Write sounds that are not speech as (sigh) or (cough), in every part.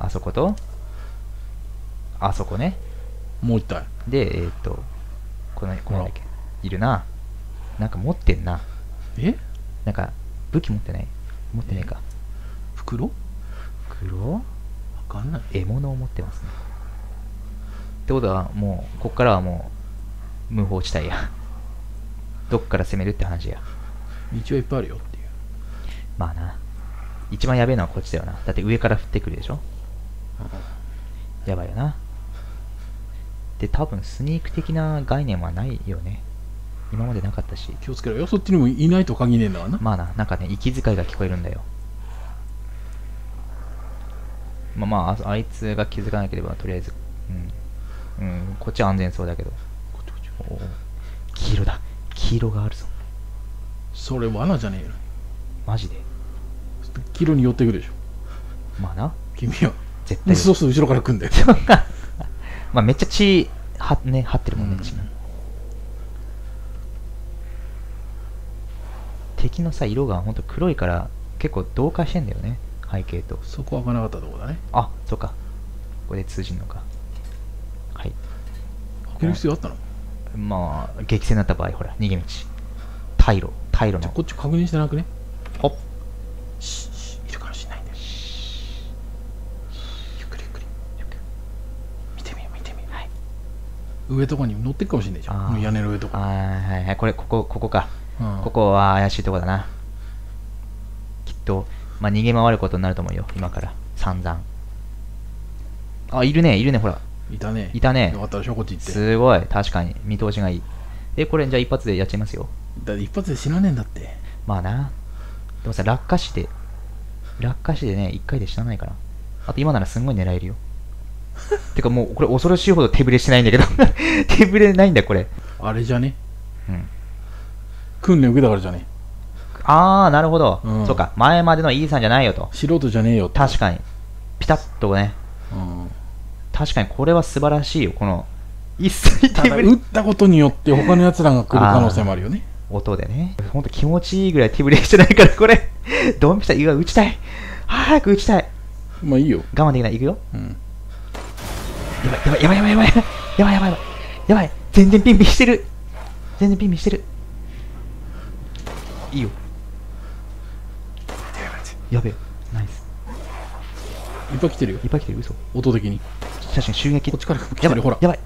あそこと？あそこね。もう一体？でえっ、とこのこのだっけいるな。なんか持ってんな。え？なんか武器持ってない？持ってないか。袋？黒わかんない。獲物を持ってますね。ってことはもうこっからはもう無法地帯や。どっから攻めるって話や。道はいっぱいあるよっていう。まあな。一番やべえのはこっちだよな。だって上から降ってくるでしょやばいよな。で多分スニーク的な概念はないよね。今までなかったし。気をつけろよ。そっちにもいないと限りねえんだわな。まあななんかね息遣いが聞こえるんだよ。まあまあああいつが気づかなければとりあえずうん、うん、こっちは安全そうだけど。こっちこっち。黄色だ。黄色があるぞ。それ罠じゃねえよマジで？キロに寄ってくるでしょ。まあな君は絶対。そうすると後ろから来んだよ (laughs) まあめっちゃ血はね張ってるもんね、うん。敵のさ色がほんと黒いから結構同化してんだよね背景と。そこは開かなかったとこだね。あそっか。これで通じんのか。はい。開ける必要あったの？まあ激戦になった場合ほら逃げ道。退路。退路の。じゃあこっち確認してなくねほっシッシッいるかもしれないんだよゆっくりゆっくり見てみよう見てみよう、はい、上とかに乗ってくかもしれないじゃん。屋根の上とか、はいはいこれここここか。うん。ここは怪しいとこだな。きっと。まあ逃げ回ることになると思うよ。今から。散々。あいるね。いるねほら。いたね。いたね。よかったでしょこっち行って。すごい。確かに。見通しがいい。えこれじゃあ一発でやっちゃいますよ。だって一発で死なねえんだって。まあな。でもさ落下して。落下してね一回で死なないから。あと今ならすんごい狙えるよ (laughs) てかもうこれ恐ろしいほど手ぶれしてないんだけど。(laughs) 手ぶれないんだこれ。あれじゃね？うん。訓練受けたからじゃね？あーなるほど、うん。そうか。前までのイーさんじゃないよと。素人じゃねえよ確かに。ピタッとね。うん。確かにこれは素晴らしいよ。この一切た手ぶれ。だ撃ったことによって他の奴らが来る可能性もあるよね。音でね。ほんと気持ちいいぐらい手ぶれしてないからこれ。(laughs) ドンピシャ。うわ打ちたい。早く打ちたい。まあいいよ、我慢できない。いくよ。うん、やばいやばいやばいやばいやばいやばいやばいやばいやばい全然ピンピンしてる全然ピンピンしてるいいよやべえナイスいっぱい来てるよいっぱい来てる嘘音的に確かに襲撃こっちから来てるほらやばい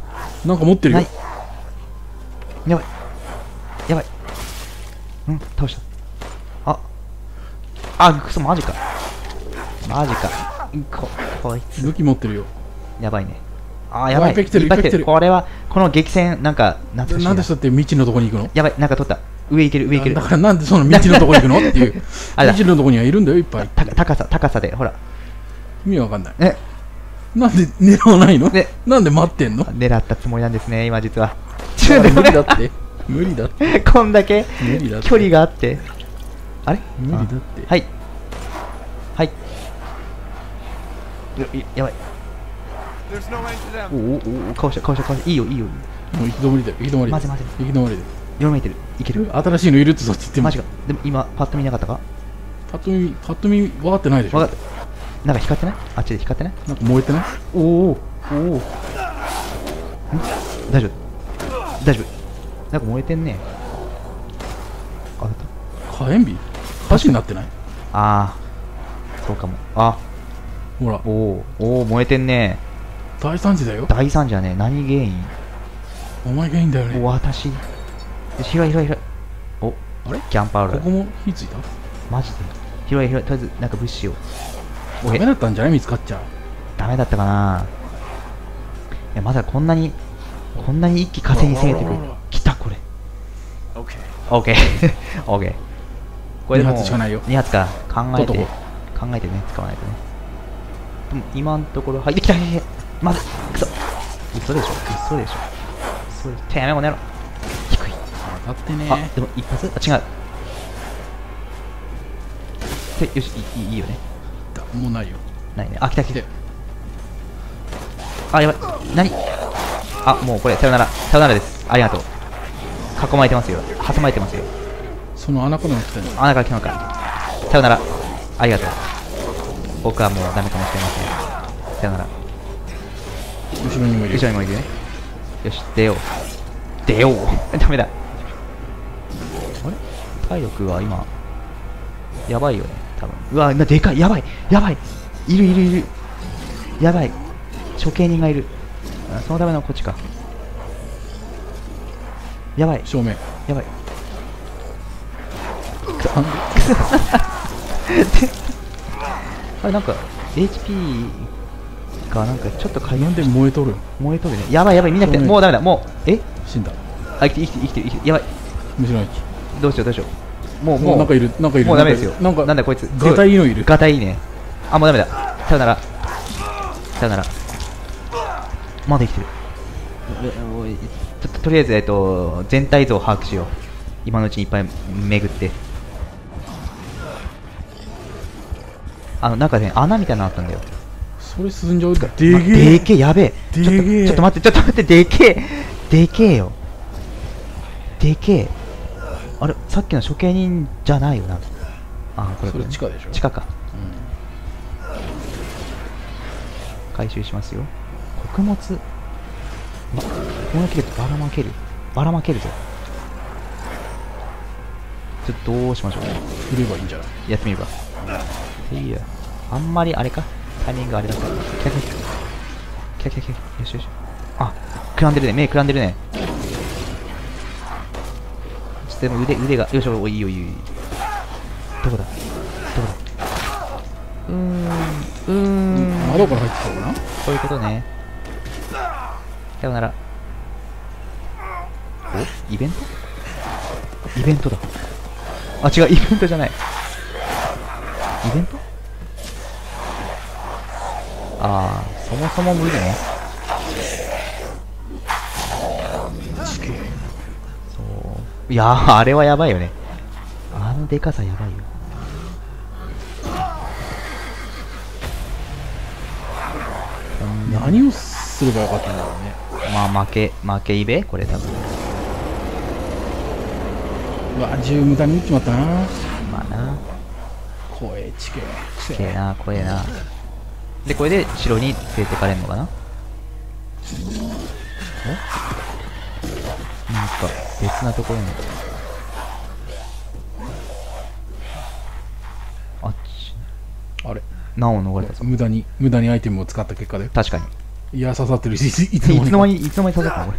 なんか持ってるよやばいやばいうん倒したああくそマジかマジかここいつ武器持ってるよやばいねあーやばい。いっぱい来てるいっぱい来てる。る。これはこの激戦なんか懐かしいな。んでそうやって未知のとこに行くの？やばいなんか取った。上行ける上行ける。だからなんでその未知のとこに行くの？っていう。(laughs) あれだ未知のとこにはいるんだよいっぱい。た高さ高さでほら。意味わかんない。え。なんで狙わないの？ねなんで待ってんの？狙ったつもりなんですね今実は。無理だって。無理だって。(laughs) こんだけ距離があって。あれ？無理だって。はい。はい。ややばい There's no end to them. おおおおかわしたかわしたかわしたいいよいいよ。もう行き止まりだよ行き止まりだよ。マジマジ行き止まりだよ。よろめいてる。いける。新しいのいるってそっち言っても。マジか。でも今パッと見なかったか？パッと見パッと見分かってないでしょ。わかった。なんか光ってない？あっちで光ってない？なんか燃えてない？おおおお大丈夫。大丈夫。なんか燃えてんね。あった。火炎火？火事になってない？あー。そうかも。あ。ほら。おおおお燃えてんね大惨事だよ。大惨事はね何原因？お前がいいんだよね。お私。広い広い広い。おあれ？キャンパール。ここも火ついた？マジで。広い広い。とりあえずなんか物資を。おダメだったんじゃない？見つかっちゃう。ダメだったかな？いやまだこんなにこんなに一気稼ぎ攻めてくる。ほらほらほら来たこれ.オッケーオッケーこれでも二発しかないよ。2発か。考えて。考えてね。使わないとね。でも今のところ入ってきたまずくそ嘘でしょ？嘘でしょ？嘘でしょ。てめえこの野郎低い。当たってねあでも一発？あ違う。でよしいいいいいよね。だもうないよ。ないね。あ来た来た。あやばい。何？あもうこれさよなら。さよならです。ありがとう。囲まれてますよ。挟まれてますよ。その穴からの来たの？穴から来たのか。さよなら。ありがとう。僕はもうダメかもしれません。さよなら後ろにもいる。後ろにもいるねよし出よう。出よう。(laughs) ダメだ。あれ？体力は今やばいよね多分。うわなでかい。やばい。やばい。いるいるいる。やばい。処刑人がいる。あそのためのこっちか。やばい。正面。やばい。なんで？(laughs) あれなんか HP がなんかちょっとかゆんでで燃えとる。燃えとるね。やばいやばい見なくてもうダメだ。もうえ？死んだ。あ生きてる生きてる生きてる生きてる。やばい。後ろにどうしようどうしよう。もうもう。もうなんかいるなんかいる。もうダメですよ。なんかなんだこいつ。ガタイのいる。ガタイいいね。あもうダメだ。さよなら。さよなら。まだ生きてる。ちょっととりあえず、えっと、全体像を把握しよう。今のうちにいっぱい巡って。あの中で、ね、穴みたいなのあったんだよそれ進んじゃうでまげえでけえやべえ。でちょっとげえちょっと待ってちょっと待ってでけえ。でけえよ。でけえ。あれさっきの処刑人じゃないよな。あこれ。それ地下でしょ。地下か。う回収しますよ。穀物。ばこの切るとばらまける。ばらまけるぞ。ちょっとどうしましょう。ん振ればいいんじゃない？やってみるかいいや。あんまりあれかタイミングあれだった。キャキャキャキャキャキャよしよしあくらんでるね目くらんでるねちょっとでも腕腕がよいしょおいいよいいよいいどこだどこだうーんうーん窓から入ってきたかなそういうことねさよならおイベントイベントだあ違うイベントじゃないイベントああそもそも無理ね。そう。いやーあれはやばいよね。あのでかさやばいよ。何をすればよかったんだろうね。まあ負け負けイベ？これ多分。うわ銃無駄に撃っちまったな。まあな。怖えちけきれいな怖えなでこれで城に連れてかれんのかな？お？なんか別なところにあっち。あれ？難を逃れたぞ。無駄に無駄にアイテムを使った結果で確かに。いや刺さってるしいいつの間に。かつの間にいつの間に刺さったの？これ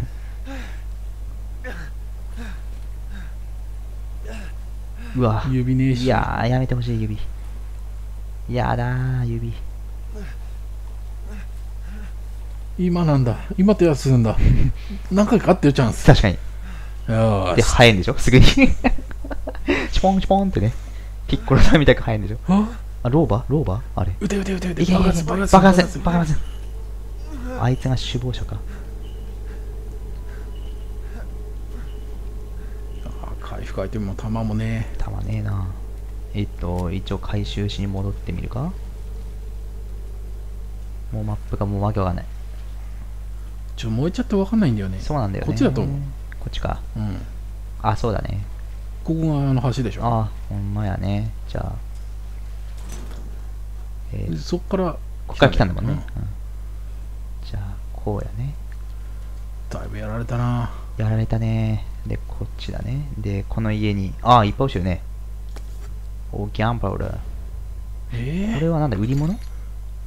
うわ。指ねえし。いやーやめてほしい指。やだー指今なんだ。今ってやつするんだ。(laughs) 何回かあってるチャンス。確かに。でよーし。生えんでしょ？すぐに。(laughs) チポンチポンってね。ピッコロさんみたいに生えんでしょ？あ？あローバローバあれ。撃て撃て撃て撃て。爆発爆発爆発。爆発。あいつが首謀者か。あ回復アイテムも弾もねたまねえな。えっと一応回収しに戻ってみるか？もうマップがもうわけわかんないちょ燃えちゃって分かんないんだよね。そうなんだよね。こっちだと思う。こっちか。うん。あそうだね。ここがあの橋でしょ。あほんまやね。じゃあ。えー。でそっからこっから来たんだもんね、ううん。じゃあこうやね。だいぶやられたな。やられたね。でこっちだね。でこの家に。ああいっぱい落ちてるね。おギャンパウダー。こえれはなんだ売り物？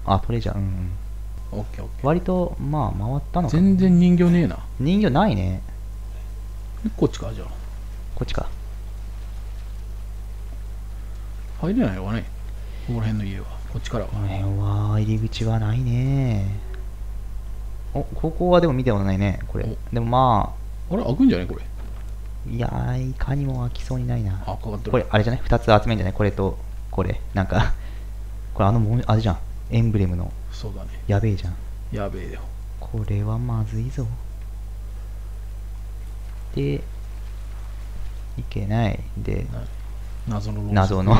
あトレジャー。うんうん。えオッケーオッケ割とまあ回ったのーか。な全然人形ねえな。人形ないね。こっちかじゃあ。こっちか。入れないわねここら辺の家は。こっちからは。この辺は入り口がないね。おここはでも見たことないねこれ。お。でもまあれ開くんじゃないこれ？あいやーいかにも開きそうにないな。あかかってるこれあれじゃない？2つ集めんじゃない？これとこれ。なんかこれあのもんあれじゃん。エンブレムのそうだね。やべえじゃん。やべえよ。これはまずいぞ。でいけない。で謎の謎の。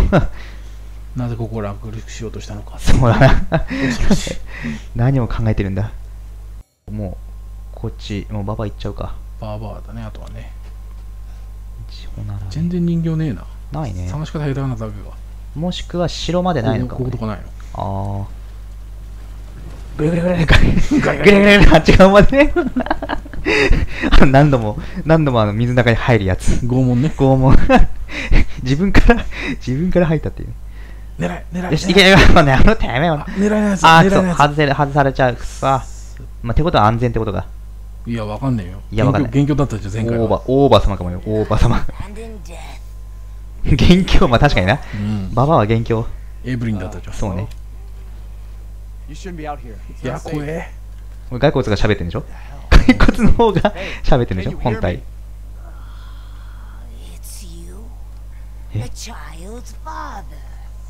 (laughs) なぜここを楽しようとしたのか。そうだな。(laughs) 何を考えてるんだ。もうこっちもうババ行っちゃうか。バーバーだねあとはね。全然人形ねえな。ないね。探し方下手なだけが。もしくは城までないのかも、ね。こことかないの？ああぐるぐるぐるぐるぐるぐるあっち側までね何度も何度もあの水の中に入るやつ拷問ね拷問自分から自分から入ったっていう狙い狙いよしいけよもうねあのてめえも狙いなやつあーそう外せる外されちゃうくそまあてことは安全ってことだいやわかんねえよいやわかんない元凶だったじゃん前回オーバーオーバー様かもよオーバー様元凶まあ確かにな、うん、ババアは元凶エブリンだったじゃんそうねいや.怖えこれ骸骨が喋ってんでしょ骸骨の方が喋ってんでしょ you 本体 you.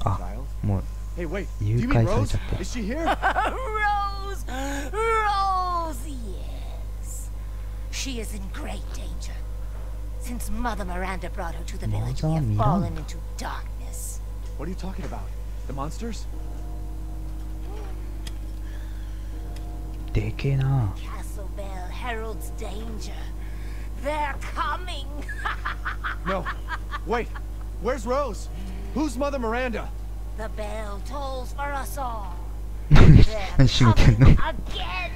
あ?もう Hey, wait. Do 誘 you mean 拐され Rose? ちゃって Is she here? Rose! Rose, yes. She is in great danger. Since Mother Miranda brought her to the village, we have fallen into darkness. What are you talking about? The monsters? でけえな Castle Bell heralds danger. They're coming. No. Wait. Where's Rose? Who's Mother Miranda? the bell tolls for us all. 何 They're coming again.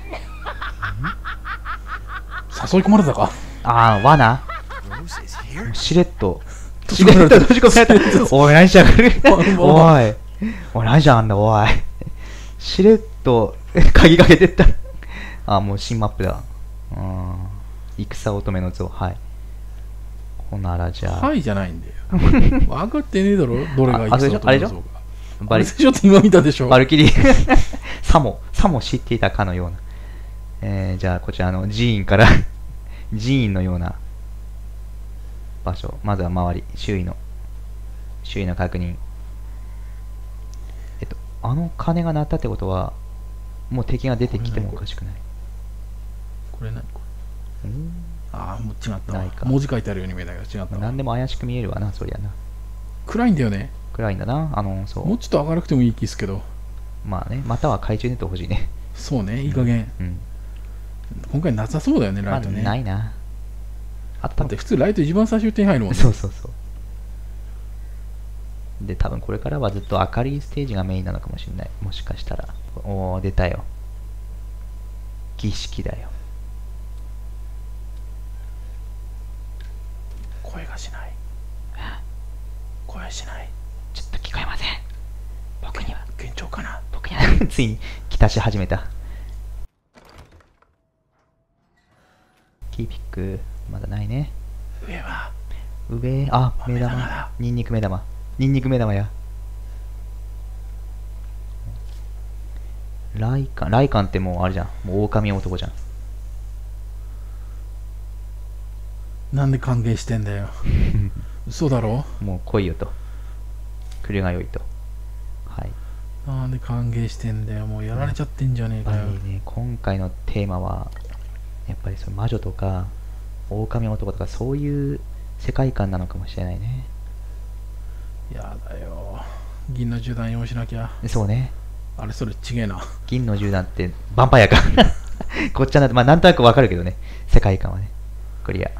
誘い込まれたかああ罠?しれっと閉しれっと閉じ込められたおい何しやがるおおいおい何しやがんだおいしれっと鍵かけてったあもう新マップだ。うん。戦乙女の像。はい。ほならじゃあ、はいじゃないんだよ。分かってねえだろ。(laughs) どれがいいああれでしょ？あれでしょ？ババリリでしょって今見たでしょ。バルキリー。さもさも知っていたかのような。えー、じゃあこちらの寺院から (laughs) 寺院のような。場所。まずは周り。周囲の。周囲の確認。えっとあの鐘が鳴ったってことはもう敵が出てきてもおかしくないこれ何これ？うん。ああもう違ったわ。ないか。文字書いてあるように見えたけど。違ったわ何でも怪しく見えるわなそりゃな。暗いんだよね。暗いんだな。あのそもううちょっと明るくてもいい気すけど。まあねまたは懐中電灯欲しいね。そうねいい加減。うん。今回なさそうだよねまあライトね。ないな。あと多分だって普通ライト一番最初に手に入るもんね。そうそうそう。で、多分これからはずっと明るいステージがメインなのかもしれない。もしかしたら。おー、出たよ。儀式だよ。声がしない。声しない。ちょっと聞こえません。僕には、幻聴かな僕には、ついに来たし始めた。キーピック、まだないね。上は上、あ、あ目玉目玉だ。ニンニク目玉。ニンニク目玉や。ライカン、ライカンってもうあれじゃん。もう狼男じゃん。なんで歓迎してんだよ (laughs) 嘘だろ？もう来いよと。来るがよいと。はい。なんで歓迎してんだよもうやられちゃってんじゃねえやっぱかよりね、今回のテーマは、やっぱりその魔女とか、狼男とか、そういう世界観なのかもしれないね。やだよ銀の銃弾用意しなきゃそうね。あれそれちげえな銀の銃弾って、ヴァンパイアか。(laughs) こっちはな、まあ、なんとなくわかるけどね。世界観はね。クリア。